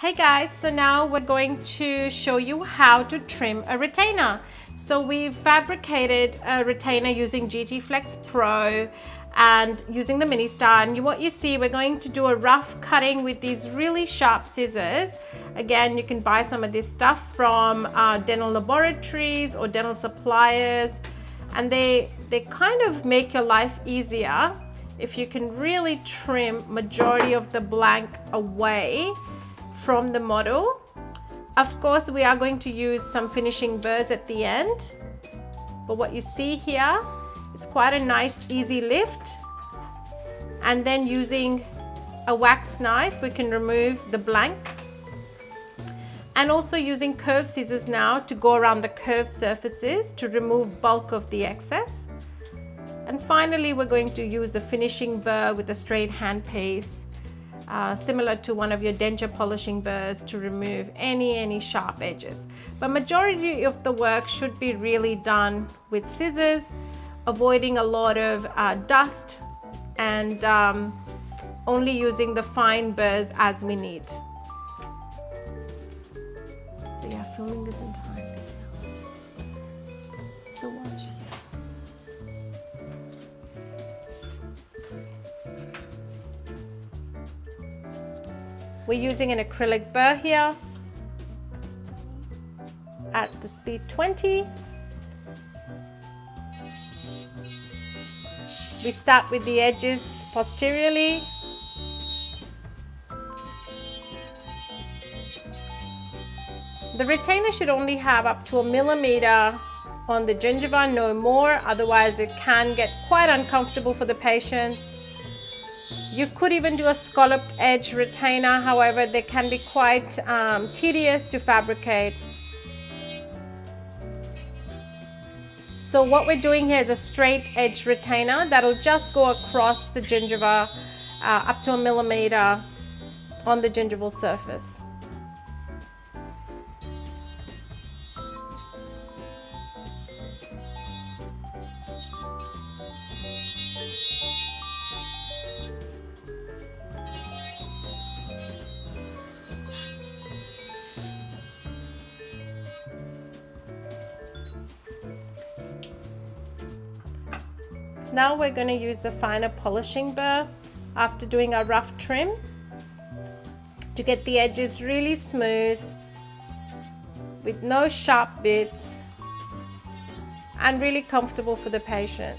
Hey guys, so now we're going to show you how to trim a retainer. So we've fabricated a retainer using GT Flex Pro and using the Ministar. And what you see we're going to do a rough cutting with these really sharp scissors. Again you can buy some of this stuff from uh, dental laboratories or dental suppliers. And they they kind of make your life easier if you can really trim majority of the blank away from the model. Of course, we are going to use some finishing burrs at the end. But what you see here is quite a nice easy lift. And then using a wax knife, we can remove the blank. And also using curved scissors now to go around the curved surfaces to remove bulk of the excess. And finally, we're going to use a finishing burr with a straight handpiece uh, similar to one of your denture polishing burrs to remove any any sharp edges. But majority of the work should be really done with scissors avoiding a lot of uh, dust and um, only using the fine burrs as we need. So yeah filming this in time so watch We're using an acrylic burr here at the speed 20. We start with the edges posteriorly. The retainer should only have up to a millimeter on the gingiva, no more, otherwise it can get quite uncomfortable for the patient. You could even do a scalloped edge retainer, however, they can be quite um, tedious to fabricate. So what we're doing here is a straight edge retainer that'll just go across the gingiva uh, up to a millimeter on the gingival surface. Now we're going to use the finer polishing burr after doing our rough trim to get the edges really smooth with no sharp bits and really comfortable for the patient.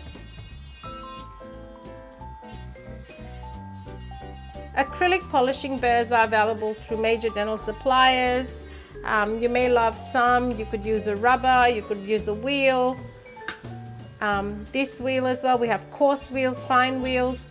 Acrylic polishing burrs are available through major dental suppliers. Um, you may love some, you could use a rubber, you could use a wheel, um, this wheel as well. We have coarse wheels, fine wheels.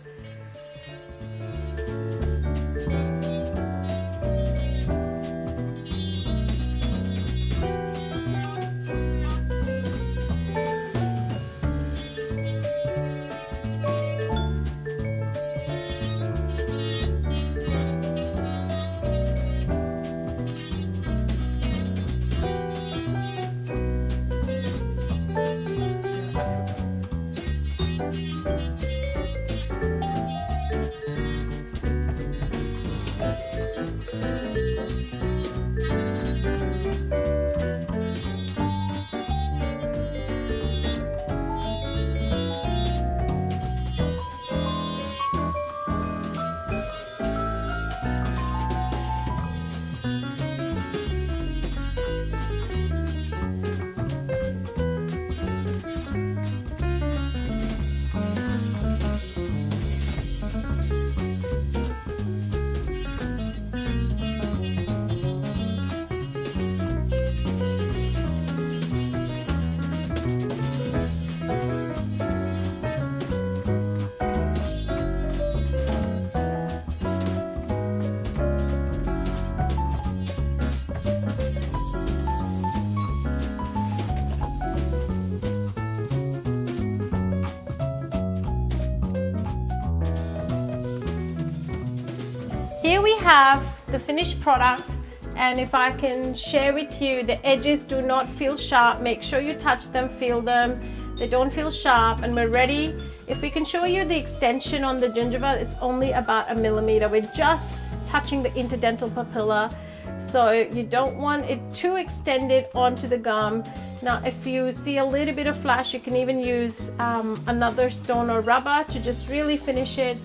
Here we have the finished product and if I can share with you, the edges do not feel sharp. Make sure you touch them, feel them. They don't feel sharp and we're ready. If we can show you the extension on the gingiva, it's only about a millimeter. We're just touching the interdental papilla. So you don't want it too extended onto the gum. Now, if you see a little bit of flash, you can even use um, another stone or rubber to just really finish it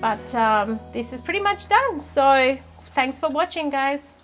but um, this is pretty much done. So thanks for watching guys.